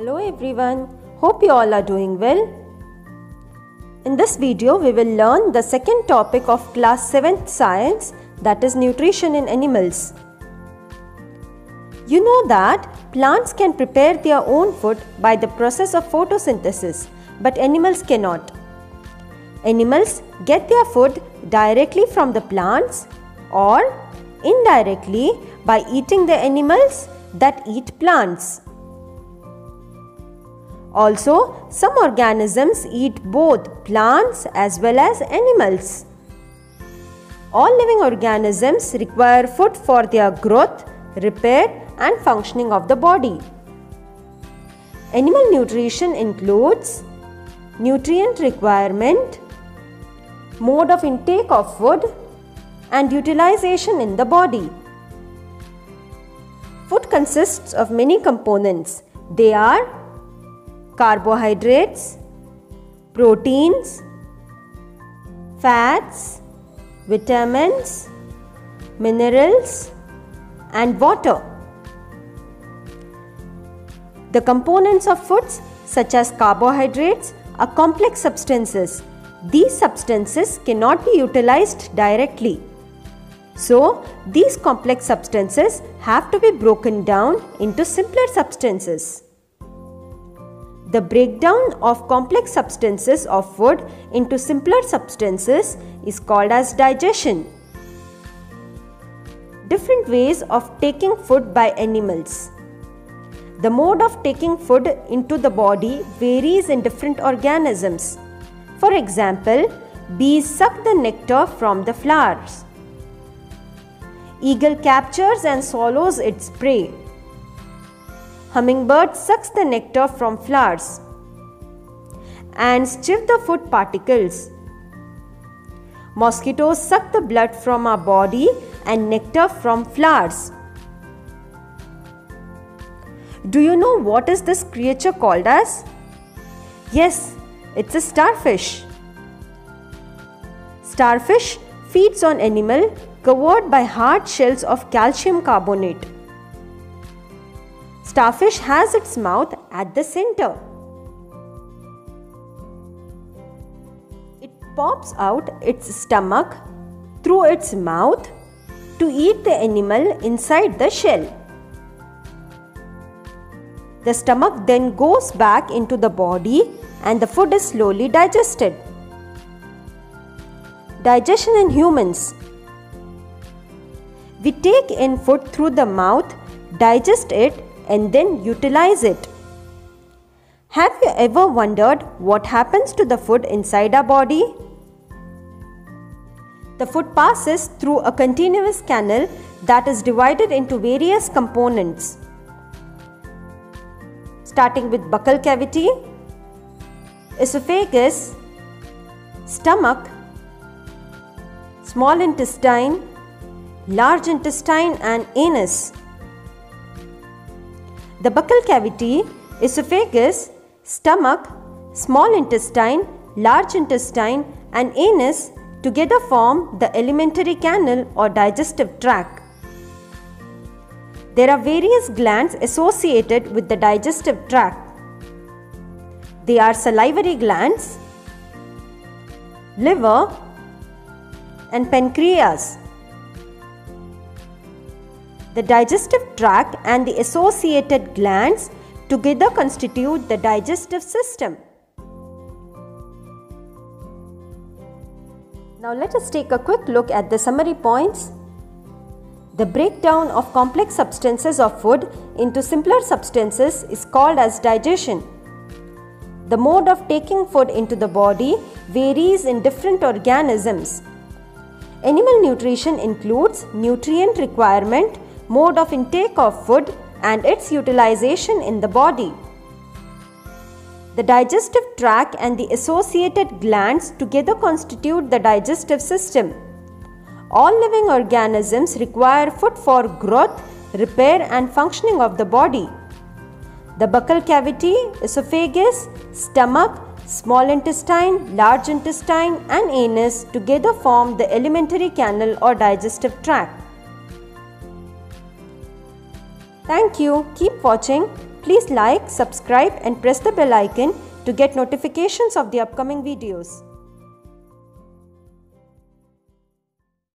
Hello everyone, hope you all are doing well. In this video, we will learn the second topic of class 7th science that is nutrition in animals. You know that plants can prepare their own food by the process of photosynthesis, but animals cannot. Animals get their food directly from the plants or indirectly by eating the animals that eat plants. Also, some organisms eat both plants as well as animals. All living organisms require food for their growth, repair, and functioning of the body. Animal nutrition includes nutrient requirement, mode of intake of food, and utilization in the body. Food consists of many components. They are carbohydrates, proteins, fats, vitamins, minerals, and water. The components of foods, such as carbohydrates, are complex substances. These substances cannot be utilized directly. So, these complex substances have to be broken down into simpler substances. The breakdown of complex substances of food into simpler substances is called as digestion. Different ways of taking food by animals. The mode of taking food into the body varies in different organisms. For example, bees suck the nectar from the flowers. Eagle captures and swallows its prey. Hummingbird sucks the nectar from flowers. Ants chew the food particles. Mosquitoes suck the blood from our body and nectar from flowers. Do you know what is this creature called as? Yes, it's a starfish. Starfish feeds on animal covered by hard shells of calcium carbonate. Starfish has its mouth at the center. It pops out its stomach through its mouth to eat the animal inside the shell. The stomach then goes back into the body and the food is slowly digested. Digestion in humans. We take in food through the mouth, digest it, and then utilize it. Have you ever wondered what happens to the food inside our body? The food passes through a continuous canal that is divided into various components. Starting with buccal cavity, esophagus, stomach, small intestine, large intestine and anus. The buccal cavity, esophagus, stomach, small intestine, large intestine and anus together form the alimentary canal or digestive tract. There are various glands associated with the digestive tract. They are salivary glands, liver and pancreas. The digestive tract and the associated glands together constitute the digestive system. Now let us take a quick look at the summary points. The breakdown of complex substances of food into simpler substances is called as digestion. The mode of taking food into the body varies in different organisms. Animal nutrition includes nutrient requirement, mode of intake of food and its utilization in the body. The digestive tract and the associated glands together constitute the digestive system. All living organisms require food for growth, repair and functioning of the body. The buccal cavity, esophagus, stomach, small intestine, large intestine and anus together form the alimentary canal or digestive tract. Thank you. Keep watching. Please like, subscribe and press the bell icon to get notifications of the upcoming videos.